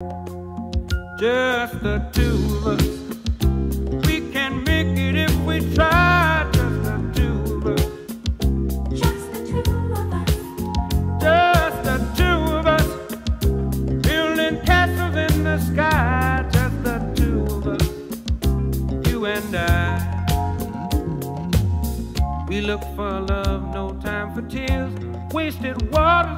Just the two of us. We can make it if we try. Just the two of us. Just the two of us. Just the two of us. Building castles in the sky. Just the two of us. You and I. We look for love, no time for tears. Wasted waters.